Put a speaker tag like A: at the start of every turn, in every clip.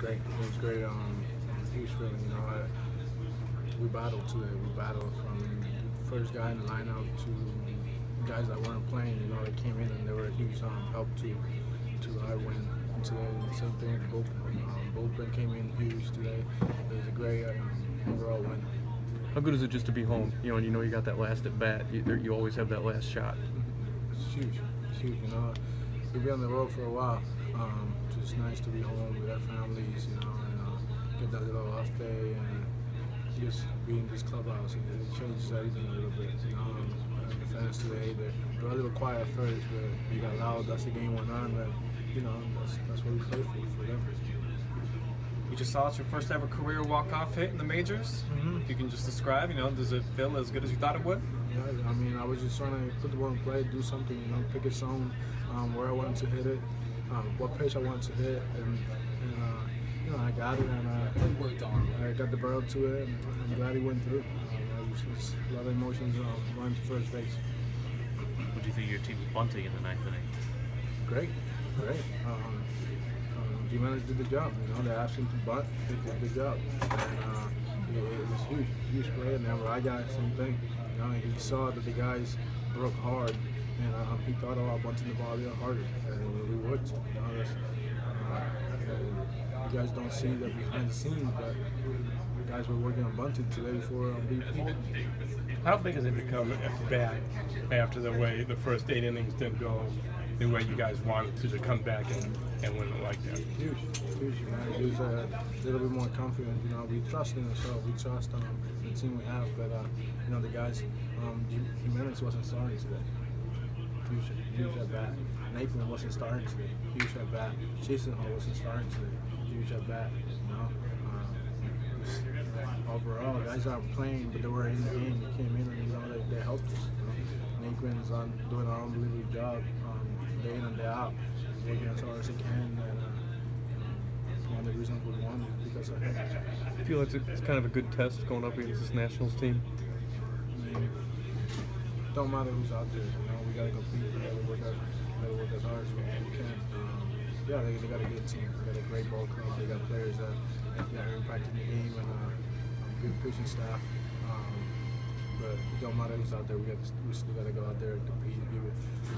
A: great. It was great. Um, huge feeling. You know, I, we battled today. We battled from the first guy in the lineup to guys that weren't playing. You know, they came in and they were a huge um, help to to our win today. Same thing with bullpen. Um, bullpen came in huge today. It was a great um, overall win.
B: How good is it just to be home? You know, and you know you got that last at bat. You, there- you always have that last shot.
A: It's huge. It's huge. You know, we've been on the road for a while. Um, so it's nice to be home with our families. You know, and uh, get that little off day and just be in this clubhouse. It, it changes everything a little bit. You know, um, the fans today they're, they're a little quiet at first, but you got loud. That's the game went on. But you know, that's that's what we play for for them.
C: You just saw it's your first ever career walk-off hit in the majors.
A: Mhm.
C: If you can just describe, you know, does it feel as good as you thought it would?
A: Yeah, I mean, I was just trying to put the ball in play, do something, you know, pick a zone um, where I wanted to hit it, um, what pitch I wanted to hit, and, and uh, you know, I got it, and uh,
C: Worked on.
A: I got the barrel to it, and I'm glad he went through. It was just a lot of emotions um, going to first base.
D: What do you think your team's bunting in the ninth inning?
A: Great, great. Um, um, did the job. You know, they asked him to bunt. He did the job. And uh, it, it was huge, huge play. And then Rajai, same thing. You know, he saw that the guys broke hard, and uh, he thought about bunting the ball a little harder, and we worked. You know, that's, uh, you guys don't see that behind the scenes, but guys were working on bunting today before um, BP.
E: How big has it become bat after the way the first eight innings didn't go the way you guys wanted to, to come back and, and win it like that?
A: Huge, huge, man. It was a little bit more confident. You know, we trust in ourselves. We trust um, the team we have. But uh, you know, the guys, um, Jim- Jimenez wasn't starting today. Huge, huge at bat. Nathan wasn't starting today. Huge at bat. Chisenhall wasn't starting today. Huge at bat. You know. Just overall, guys aren't playing, but they were in the game. They came in and you know they, they helped us. You know? Nathan's on doing an unbelievable job, um, day in and day out, working as hard as he can. And, uh, one of the reasons we won because of him.
B: I feel like it's, it's kind of a good test going up against this Nationals team.
A: I mean, don't matter who's out there. You know, we gotta compete. We gotta work out. We gotta work as hard as we can. Um, yeah, they, they got a good team. They got a great ball club. They got players that, that are impacting the game and uh, good pitching staff. Um, but it don't matter who's out there. We got we still gotta go out there and compete. Give it,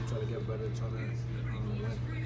A: try to get better. Try to um, win.